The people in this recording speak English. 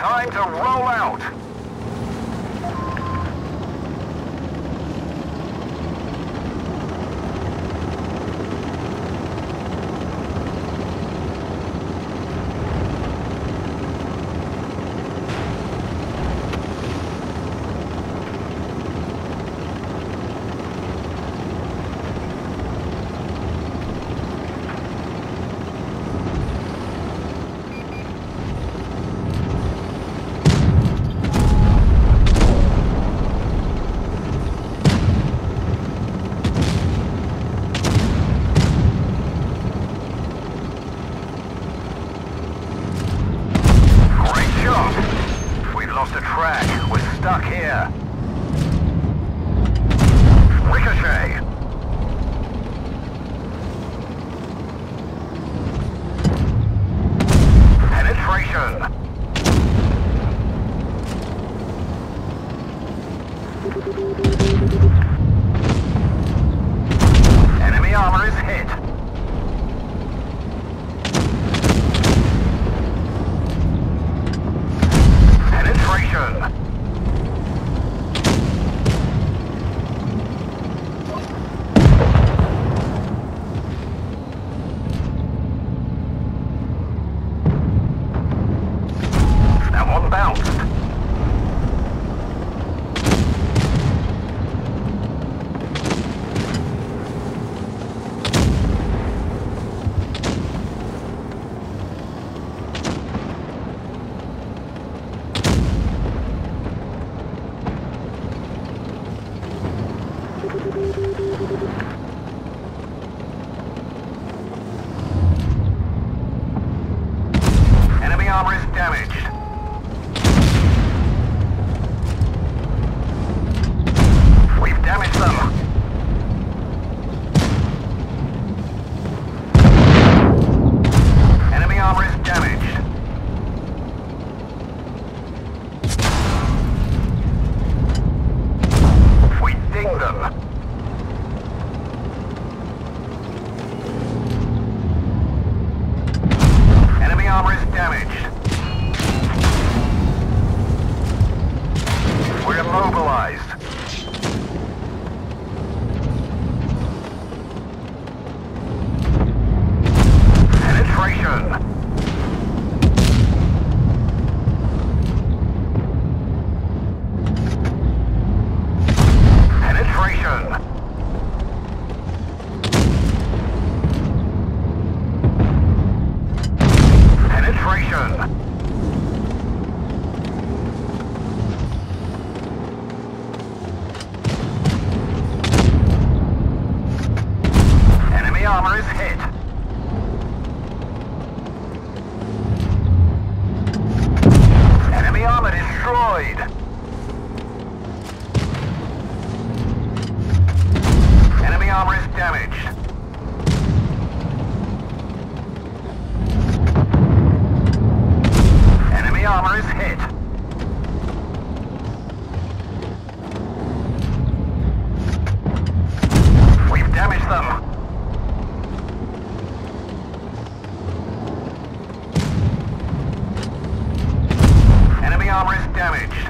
Time to roll out. damaged. Enemy armor is hit. We've damaged them. Enemy armor is damaged.